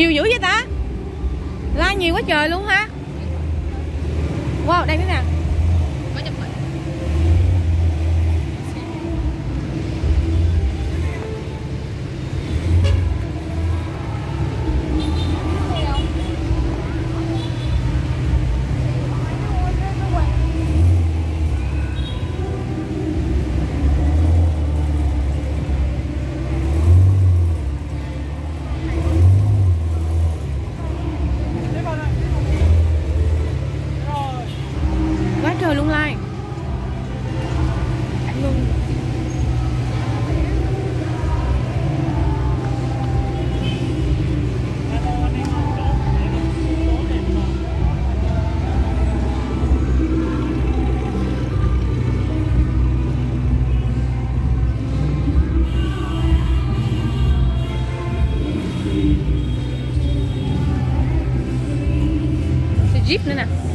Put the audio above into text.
nhiều dữ vậy ta? La nhiều quá trời luôn ha. Wow đây thế nào Jeep na na.